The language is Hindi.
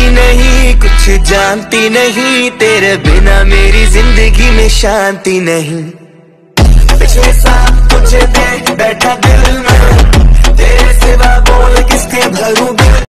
जानती नहीं, कुछ जानती नहीं, तेरे बिना मेरी ज़िंदगी में शांति नहीं। पिछले साल तुझे बैठा दिल में